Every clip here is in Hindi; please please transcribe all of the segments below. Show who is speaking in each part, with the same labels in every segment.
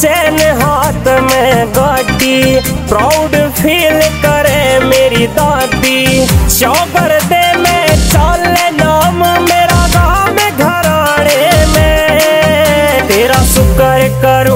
Speaker 1: चैन हाथ में गाटी प्राउड फील करे मेरी दादी। शोबर दे में, चल नाम मेरा गाँव घराने में। तेरा शुक्र करो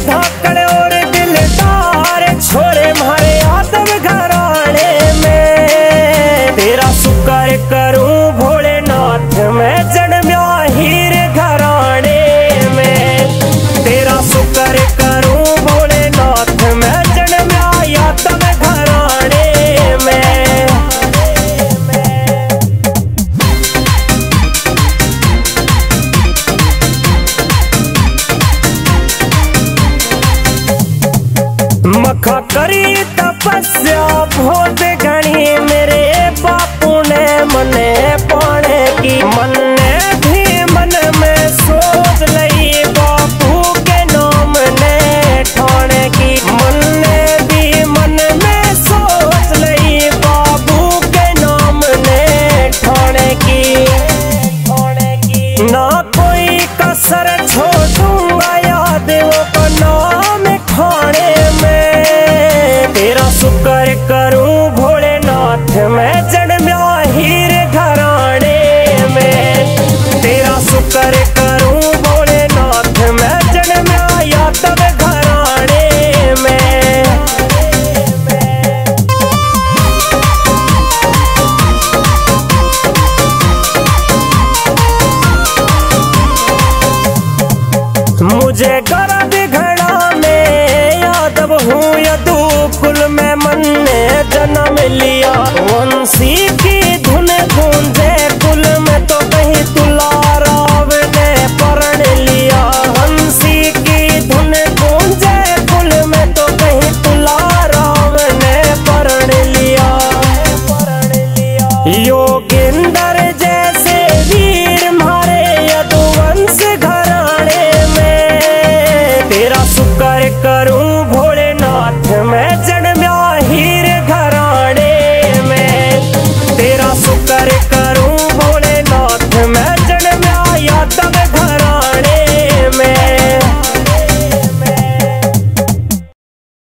Speaker 1: Stop. मखा करी तपस्या भोदे मुझे गरद घड़ा में यादव हूँ या तू कुल में मन ने जन्म लिया। वंशी की धुन गूंजे कुल में तो कहीं तुलाराव ने परण लिया। हँसी की धुन गूंजे कुल में तो कहीं तुलाराव ने परण लिया। योगिंदर